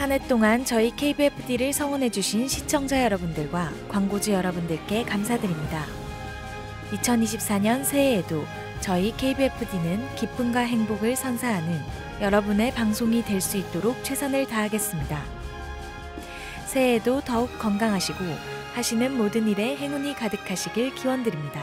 한 해 동안 저희 KBFD를 성원해주신 시청자 여러분들과 광고주 여러분들께 감사드립니다. 2024년 새해에도 저희 KBFD는 기쁨과 행복을 선사하는 여러분의 방송이 될 수 있도록 최선을 다하겠습니다. 새해에도 더욱 건강하시고 하시는 모든 일에 행운이 가득하시길 기원드립니다.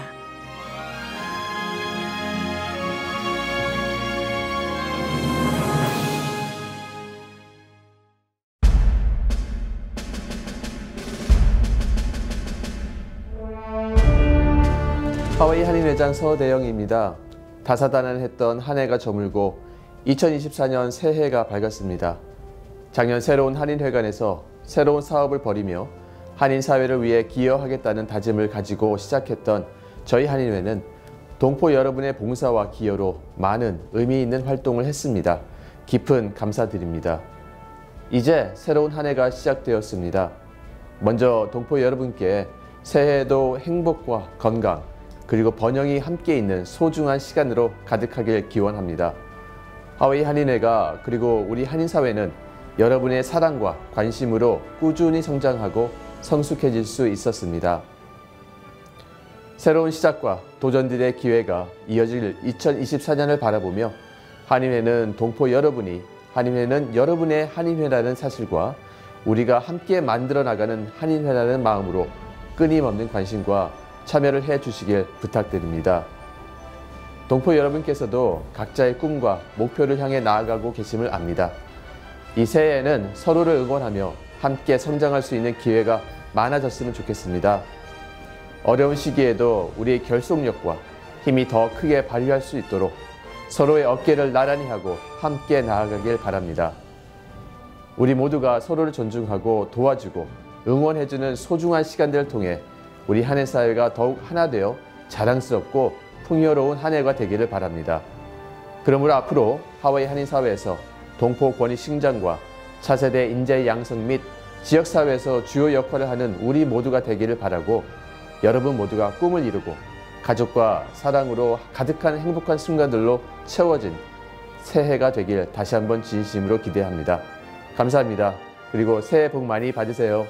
하와이 한인회장 서대영입니다. 다사다난했던 한 해가 저물고 2024년 새해가 밝았습니다. 작년 새로운 한인회관에서 새로운 사업을 벌이며 한인 사회를 위해 기여하겠다는 다짐을 가지고 시작했던 저희 한인회는 동포 여러분의 봉사와 기여로 많은 의미 있는 활동을 했습니다. 깊은 감사드립니다. 이제 새로운 한 해가 시작되었습니다. 먼저 동포 여러분께 새해에도 행복과 건강, 그리고 번영이 함께 있는 소중한 시간으로 가득하길 기원합니다. 하와이 한인회가 그리고 우리 한인사회는 여러분의 사랑과 관심으로 꾸준히 성장하고 성숙해질 수 있었습니다. 새로운 시작과 도전들의 기회가 이어질 2024년을 바라보며 한인회는 동포 여러분이 한인회는 여러분의 한인회라는 사실과 우리가 함께 만들어 나가는 한인회라는 마음으로 끊임없는 관심과 참여를 해 주시길 부탁드립니다. 동포 여러분께서도 각자의 꿈과 목표를 향해 나아가고 계심을 압니다. 이 새해에는 서로를 응원하며 함께 성장할 수 있는 기회가 많아졌으면 좋겠습니다. 어려운 시기에도 우리의 결속력과 힘이 더 크게 발휘할 수 있도록 서로의 어깨를 나란히 하고 함께 나아가길 바랍니다. 우리 모두가 서로를 존중하고 도와주고 응원해주는 소중한 시간들을 통해 우리 한해 사회가 더욱 하나 되어 자랑스럽고 풍요로운 한 해가 되기를 바랍니다. 그러므로 앞으로 하와이 한인 사회에서 동포 권위 신장과 차세대 인재 양성 및 지역 사회에서 주요 역할을 하는 우리 모두가 되기를 바라고 여러분 모두가 꿈을 이루고 가족과 사랑으로 가득한 행복한 순간들로 채워진 새해가 되길 다시 한번 진심으로 기대합니다. 감사합니다. 그리고 새해 복 많이 받으세요.